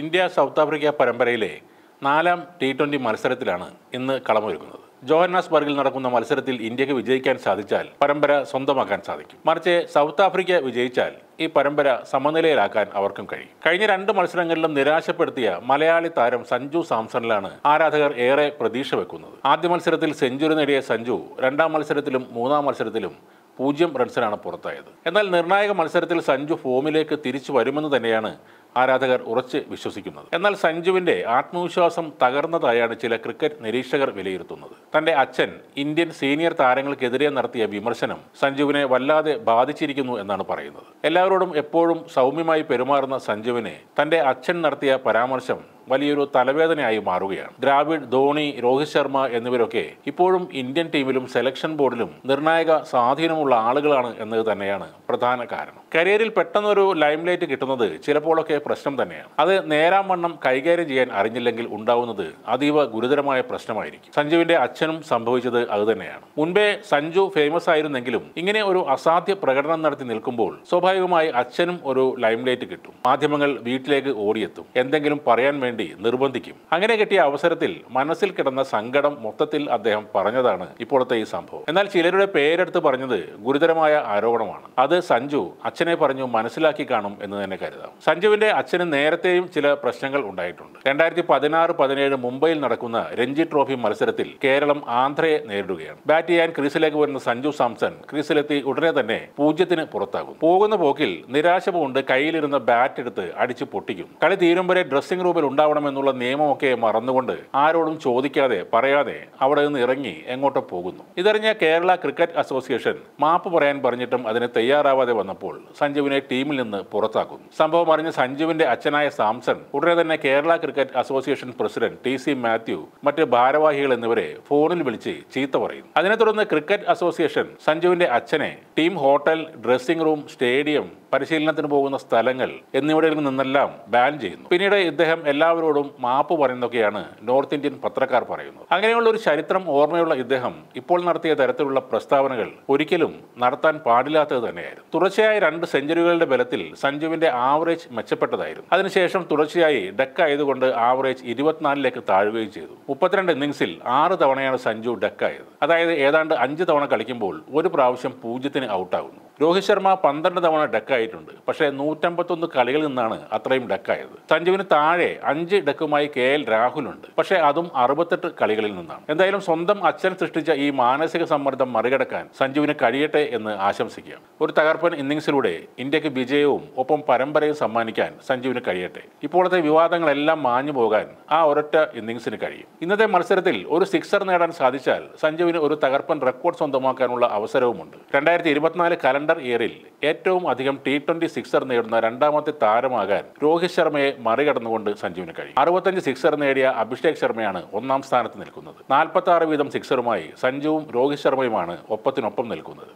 India south Africa പരമ്പരയിലെ നാലാം T twenty മത്സരത്തിലാണ് ഇന്ന് കളമൊരുങ്ങുന്നത് ജോഹന്നാസ്ബർഗിൽ നടക്കുന്ന മത്സരത്തിൽ ഇന്ത്യയ്ക്ക് വിജയിക്കാൻ സാധിച്ചാൽ പരമ്പര സ്വന്തമാക്കാൻ സാധിക്കും. മറിച്ച് സൗത്ത് ആഫ്രിക്ക വിജയിച്ചാൽ ഈ പരമ്പര സമനിലയിലാക്കാൻ അവർക്കും കഴിയും. കഴിഞ്ഞ രണ്ട് മത്സരങ്ങളിലും നിരാശപ്പെടുത്തിയ മലയാളി താരം സഞ്ജു സാംസണിലാണ് ആരാധകർ ഏറെ പ്രതീക്ഷ വെക്കുന്നത്. ആദ്യ മത്സരത്തിൽ സെഞ്ചുറി നേടിയ സഞ്ജു രണ്ടാം മത്സരത്തിലും മൂന്നാം മത്സരത്തിലും പൂജ്യം റൺസിനാണ് പുറത്തായത്. എന്നാൽ നിർണായക മത്സരത്തിൽ സഞ്ജു ഫോമിലേക്ക് തിരിച്ചു വരുമെന്ന് തന്നെയാണ് ആരാധകർ ഉറച്ച് വിശ്വസിക്കുന്നത്. എന്നാൽ സഞ്ജുവിന്റെ ആത്മവിശ്വാസം തകർന്നതായാണ് ചില ക്രിക്കറ്റ് നിരീക്ഷകർ വിലയിരുത്തുന്നത്. തന്റെ അച്ഛൻ ഇന്ത്യൻ സീനിയർ താരങ്ങൾക്കെതിരെ നടത്തിയ വിമർശനം സഞ്ജുവിനെ വല്ലാതെ ബാധിച്ചിരിക്കുന്നു എന്നാണ് പറയുന്നത്. എല്ലാവരോടും എപ്പോഴും സൗമ്യമായി പെരുമാറുന്ന സഞ്ജുവിനെ തന്റെ അച്ഛൻ നടത്തിയ പരാമർശം വലിയൊരു തലവേദനയായി മാറുകയാണ്. ദ്രാവിഡ് ധോണി രോഹിത് ശർമ്മ എന്നിവരൊക്കെ ഇപ്പോഴും ഇന്ത്യൻ ടീമിലും സെലക്ഷൻ ബോർഡിലും നിർണായക സ്വാധീനമുള്ള ആളുകളാണ് എന്നത് തന്നെയാണ് പ്രധാന കാരണം. കരിയറിൽ പെട്ടെന്നൊരു ലൈംലൈറ്റ് കിട്ടുന്നത് ചിലപ്പോഴൊക്കെ പ്രശ്നം തന്നെയാണ്. അത് നേരാം വണ്ണം കൈകാര്യം ചെയ്യാൻ അറിഞ്ഞില്ലെങ്കിൽ ഉണ്ടാവുന്നത് അതീവ ഗുരുതരമായ പ്രശ്നമായിരിക്കും. സഞ്ജുവിന്റെ അച്ഛനും സംഭവിച്ചത് അതുതന്നെയാണ് മുൻപേ സഞ്ജു ഫേമസ് ആയിരുന്നെങ്കിലും ഇങ്ങനെ ഒരു അസാധ്യ പ്രകടനം നടത്തി നിൽക്കുമ്പോൾ സ്വാഭാവികമായി അച്ഛനും ഒരു ലൈംലൈറ്റ് കിട്ടും. മാധ്യമങ്ങൾ വീട്ടിലേക്ക് ഓടിയെത്തും. എന്തെങ്കിലും പറയാൻ വേണ്ടി നിർബന്ധിക്കും. അങ്ങനെ കിട്ടിയ അവസരത്തിൽ മനസ്സിൽ കിടന്ന സങ്കടം മൊത്തത്തിൽ അദ്ദേഹം പറഞ്ഞതാണ് ഇപ്പോഴത്തെ ഈ സംഭവം. എന്നാൽ ചിലരുടെ പേരെടുത്ത് പറഞ്ഞത് ഗുരുതരമായ ആരോപണമാണ്. അത് സഞ്ജു അച്ഛനെ പറഞ്ഞു മനസ്സിലാക്കി കാണും എന്ന് തന്നെ കരുതാം. സഞ്ജുവിന്റെ അച്ഛന് നേരത്തെയും ചില പ്രശ്നങ്ങൾ ഉണ്ടായിട്ടുണ്ട്. രണ്ടായിരത്തി പതിനാറ് പതിനേഴ് മുംബൈയിൽ നടക്കുന്ന രഞ്ജി ട്രോഫി മത്സരത്തിൽ കേരളം ആന്ധ്രയെ നേരിടുകയാണ്. ബാറ്റ് ചെയ്യാൻ ക്രീസിലേക്ക് വരുന്ന സഞ്ജു സാംസൺ ക്രീസിലെത്തി ഉടനെ തന്നെ പൂജ്യത്തിന് പുറത്താകും. പോകുന്ന പോക്കിൽ നിരാശ കൊണ്ട് കയ്യിലിരുന്ന ബാറ്റ് എടുത്ത് അടിച്ചു പൊട്ടിക്കും. കളി തീരും വരെ ഡ്രസ്സിംഗ് റൂമിൽ ഉണ്ടാവണമെന്നുള്ള നിയമമൊക്കെ മറന്നുകൊണ്ട് ആരോടും ചോദിക്കാതെ പറയാതെ അവിടെ നിന്ന് ഇറങ്ങി എങ്ങോട്ടോ പോകുന്നു. ഇതറിഞ്ഞ കേരള ക്രിക്കറ്റ് അസോസിയേഷൻ മാപ്പ് പറയാൻ പറഞ്ഞിട്ടും അതിന് തയ്യാറാവാതെ വന്നപ്പോൾ സഞ്ജുവിനെ ടീമിൽ നിന്ന് പുറത്താക്കുന്നു. സംഭവം അറിഞ്ഞ സഞ്ജുവിന്റെ അച്ഛനായ സാംസൺ ഉടനെ തന്നെ Kerala cricket association president T C Mathew മറ്റ് ഭാരവാഹികൾ എന്നിവരെ ഫോണിൽ വിളിച്ച് ചീത്ത പറയുന്നു. അതിനെ തുടർന്ന് ക്രിക്കറ്റ് അസോസിയേഷൻ സഞ്ജുവിന്റെ അച്ഛനെ team hotel dressing room stadium പരിശീലനത്തിന് പോകുന്ന സ്ഥലങ്ങൾ എന്നിവിടങ്ങളിൽ നിന്നെല്ലാം ബാൻ ചെയ്യുന്നു. പിന്നീട് ഇദ്ദേഹം എല്ലാവരോടും മാപ്പ് പറയുന്നതൊക്കെയാണ് നോർത്ത് ഇന്ത്യൻ പത്രക്കാർ പറയുന്നത്. അങ്ങനെയുള്ള ഒരു ചരിത്രം ഓർമ്മയുള്ള ഇദ്ദേഹം ഇപ്പോൾ നടത്തിയ തരത്തിലുള്ള പ്രസ്താവനകൾ ഒരിക്കലും നടത്താൻ പാടില്ലാത്തത് തന്നെയായിരുന്നു. തുടർച്ചയായ രണ്ട് സെഞ്ചുറികളുടെ ബലത്തിൽ സഞ്ജുവിന്റെ ആവറേജ് മെച്ചപ്പെട്ടതായിരുന്നു. അതിനുശേഷം തുടർച്ചയായി ഡക്ക് ആയതുകൊണ്ട് ആവറേജ് ഇരുപത്തിനാലിലേക്ക് താഴുകയും ചെയ്തു. മുപ്പത്തിരണ്ട് ഇന്നിംഗ്സിൽ ആറ് തവണയാണ് സഞ്ജു ഡക്കായത് അതായത് ഏതാണ്ട് അഞ്ച് തവണ കളിക്കുമ്പോൾ ഒരു പ്രാവശ്യം പൂജ്യത്തിന് ഔട്ടാകുന്നു രോഹിത് ശർമ്മ പന്ത്രണ്ട് തവണ ഡക്കായിട്ടുണ്ട്. പക്ഷേ നൂറ്റമ്പത്തൊന്ന് കളികളിൽ നിന്നാണ് അത്രയും ഡക്കായത്. സഞ്ജുവിന് താഴെ അഞ്ച് ഡക്കുമായി കെ എൽ രാഹുലുണ്ട്. പക്ഷേ അതും അറുപത്തെട്ട് കളികളിൽ നിന്നാണ്. എന്തായാലും സ്വന്തം അച്ഛൻ സൃഷ്ടിച്ച ഈ മാനസിക സമ്മർദ്ദം മറികടക്കാൻ സഞ്ജുവിന് കഴിയട്ടെ എന്ന് ആശംസിക്കാം. ഒരു തകർപ്പൻ ഇന്നിങ്സിലൂടെ ഇന്ത്യയ്ക്ക് വിജയവും ഒപ്പം പരമ്പരയും സമ്മാനിക്കാൻ സഞ്ജുവിന് കഴിയട്ടെ. ഇപ്പോഴത്തെ വിവാദങ്ങളെല്ലാം മാഞ്ഞു പോകാൻ ആ ഒരൊറ്റ ഇന്നിങ്സിന് കഴിയും. ഇന്നത്തെ മത്സരത്തിൽ ഒരു സിക്സർ നേടാൻ സാധിച്ചാൽ സഞ്ജുവിന് ഒരു തകർപ്പൻ റെക്കോർഡ് സ്വന്തമാക്കാനുള്ള അവസരവുമുണ്ട്. രണ്ടായിരത്തി ഇരുപത്തിനാല് കലണ്ടർ ഇയറിൽ ഏറ്റവും അധികം ടി ട്വന്റി സിക്സർ നേടുന്ന രണ്ടാമത്തെ താരമാകാൻ രോഹിത് ശർമ്മയെ മറികടന്നുകൊണ്ട് സഞ്ജുവിന് കഴിയും. അറുപത്തഞ്ച് സിക്സർ നേടിയ അഭിഷേക് ശർമ്മയാണ് ഒന്നാം സ്ഥാനത്ത് നിൽക്കുന്നത്. നാൽപ്പത്തി വീതം സിക്സറുമായി സഞ്ജുവും രോഹിത് ശർമ്മയുമാണ് ഒപ്പത്തിനൊപ്പം നിൽക്കുന്നത്.